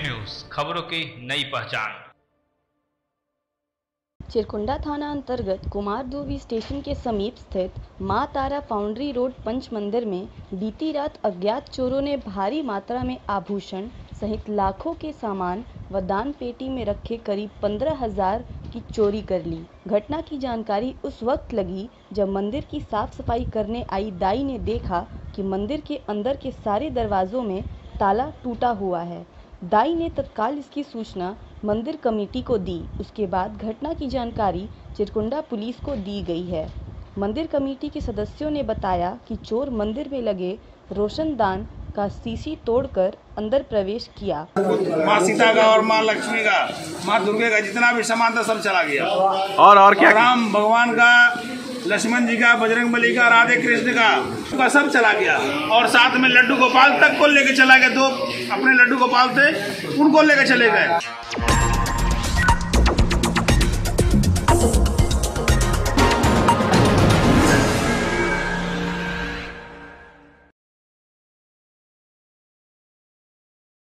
News, खबरों की नई पहचान। चिरकुंडा थाना अंतर्गत कुमारदूवी स्टेशन के समीप स्थित माँ तारा फाउंड्री रोड पंच मंदिर में बीती रात अज्ञात चोरों ने भारी मात्रा में आभूषण सहित लाखों के सामान व दान पेटी में रखे करीब पंद्रह हज़ार की चोरी कर ली। घटना की जानकारी उस वक्त लगी जब मंदिर की साफ़ सफ़ाई करने आई दाई ने देखा कि मंदिर के अंदर के सारे दरवाजों में ताला टूटा हुआ है। दाई ने तत्काल इसकी सूचना मंदिर कमेटी को दी। उसके बाद घटना की जानकारी चिरकुंडा पुलिस को दी गई है। मंदिर कमेटी के सदस्यों ने बताया कि चोर मंदिर में लगे रोशनदान का सीसी तोड़कर अंदर प्रवेश किया। माँ सीता का और माँ लक्ष्मी का माँ दुर्गे का जितना भी सामान था सब चला गया। और और क्या राम भगवान का लक्ष्मण जी का, बजरंग बली का, राधे कृष्ण का उसका सब चला गया। और साथ में लड्डू गोपाल तक को लेके चला गया। दो अपने लड्डू गोपाल थे, उनको लेके चले गए।